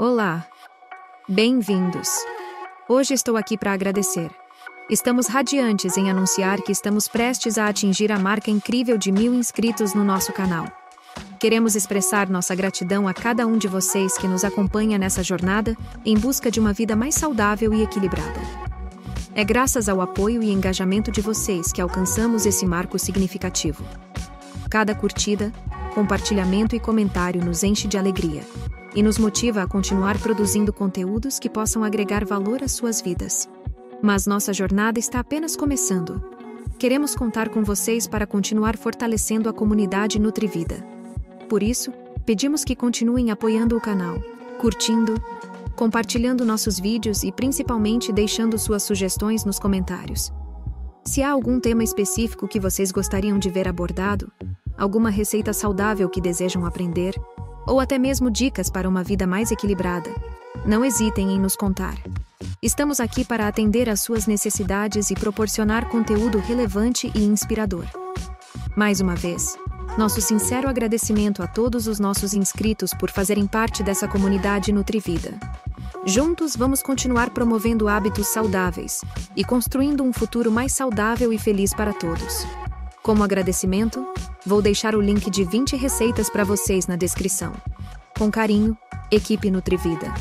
Olá! Bem-vindos! Hoje estou aqui para agradecer. Estamos radiantes em anunciar que estamos prestes a atingir a marca incrível de mil inscritos no nosso canal. Queremos expressar nossa gratidão a cada um de vocês que nos acompanha nessa jornada em busca de uma vida mais saudável e equilibrada. É graças ao apoio e engajamento de vocês que alcançamos esse marco significativo. Cada curtida, compartilhamento e comentário nos enche de alegria e nos motiva a continuar produzindo conteúdos que possam agregar valor às suas vidas. Mas nossa jornada está apenas começando. Queremos contar com vocês para continuar fortalecendo a comunidade Nutrivida. Por isso, pedimos que continuem apoiando o canal, curtindo, compartilhando nossos vídeos e principalmente deixando suas sugestões nos comentários. Se há algum tema específico que vocês gostariam de ver abordado, alguma receita saudável que desejam aprender, ou até mesmo dicas para uma vida mais equilibrada, não hesitem em nos contar. Estamos aqui para atender às suas necessidades e proporcionar conteúdo relevante e inspirador. Mais uma vez, nosso sincero agradecimento a todos os nossos inscritos por fazerem parte dessa comunidade Nutrivida. Juntos vamos continuar promovendo hábitos saudáveis e construindo um futuro mais saudável e feliz para todos. Como agradecimento, vou deixar o link de 20 receitas para vocês na descrição. Com carinho, Equipe Nutrivida.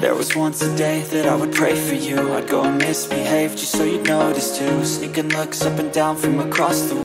There was once a day that I would pray for you I'd go and misbehave just so you'd notice too Sneaking looks up and down from across the